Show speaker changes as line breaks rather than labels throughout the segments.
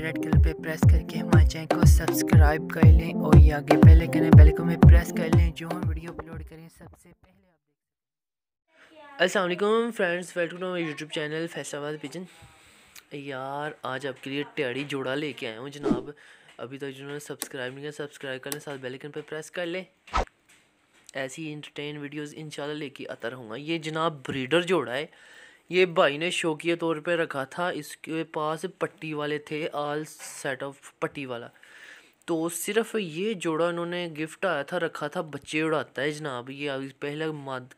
کے red colour پہ press کر کے ہمارے چینل کو سبسکرائب کر لیں اور یہ آگے پہلے کریں بیل کو میں پریس کر لیں جو ہم ویڈیو اپلوڈ کریں سب سے پہلے السلام علیکم friends welcome to my YouTube channel Faisalabad pigeon یار، آج آپ کے لیے ٹیڑی جوڑا لے کے آیا ہوں جناب۔ ابھی تک جنہوں نے سبسکرائب نہیں کیا، سبسکرائب کر لیں، ساتھ بیلیکن پہ پریس کر لیں۔ ایسی انٹرٹین ویڈیوز انشاءاللہ لے کے آتا رہوں گا۔ یہ جناب بریڈر جوڑا ہے۔ یہ بھائی نے شوقیہ طور پہ رکھا تھا، اس کے پاس پٹی والے تھے آل سیٹ آف پٹی والا۔ تو صرف یہ جوڑا انہوں نے گفٹ آیا تھا، رکھا تھا، بچے اڑاتا ہے جناب۔ یہ پہلے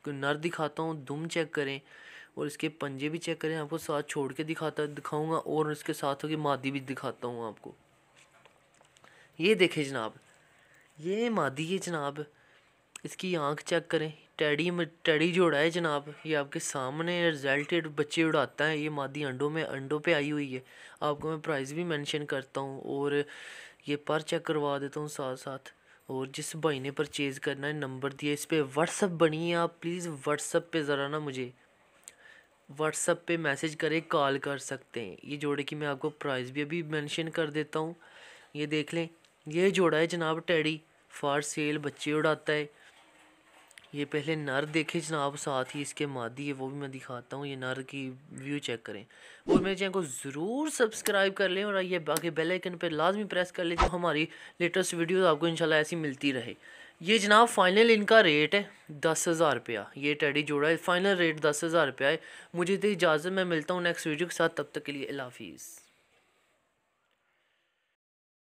نر دکھاتا ہوں، دم چیک کریں۔ اور اس کے پنجے بھی چیک کریں، آپ کو ساتھ چھوڑ کے دکھاتا، دکھاؤں گا۔ اور اس کے ساتھ ہوگی مادی بھی دکھاتا ہوں آپ کو۔ یہ دیکھیں جناب۔ یہ مادی ہے جناب۔ اس کی آنکھ چیک کریں۔ ٹیڈی میں ٹیڈی جی جوڑا ہے جناب، یہ آپ کے سامنے رزلٹیڈ بچے اڑاتا ہے، یہ مادی انڈوں میں انڈوں پہ آئی ہوئی ہے۔ آپ کو میں پرائز بھی مینشن کرتا ہوں اور یہ پر چیک کروا دیتا ہوں ساتھ ساتھ۔ اور جس بھائی نے پرچیز کرنا ہے، نمبر دیا اس پہ۔ واٹس اپ بنی ہے آپ پلیز واٹس اپ پہ ذرا نا مجھے۔ واٹس اپ پہ میسیج کرے کال کر سکتے ہیں۔ یہ جوڑے کی میں آپ کو پرائز بھی ابھی مینشن کر دیتا ہوں۔ یہ دیکھ لیں، یہ جوڑا ہے جناب ٹیڈی۔ فار سیل بچے اڑاتا ہے۔ یہ پہلے نر دیکھے جناب، ساتھ ہی اس کے مادی ہے، وہ بھی میں دکھاتا ہوں، یہ نر کی ویو چیک کریں۔ اور میرے چینل کو ضرور سبسکرائب کر لیں اور یہ باقی بیل آئکن پہ لازمی پریس کر لیں جو ہماری لیٹسٹ ویڈیوز آپ کو انشاءاللہ ایسی ملتی رہے۔ یہ جناب فائنل ان کا ریٹ ہے دس ہزار روپیہ۔ یہ ٹیڈی جوڑا ہے فائنل ریٹ دس ہزار روپیہ ہے۔ مجھے تو اجازت میں ملتا ہوں نیکسٹ ویڈیو کے ساتھ، تب تک کے لیے اللہ حافظ۔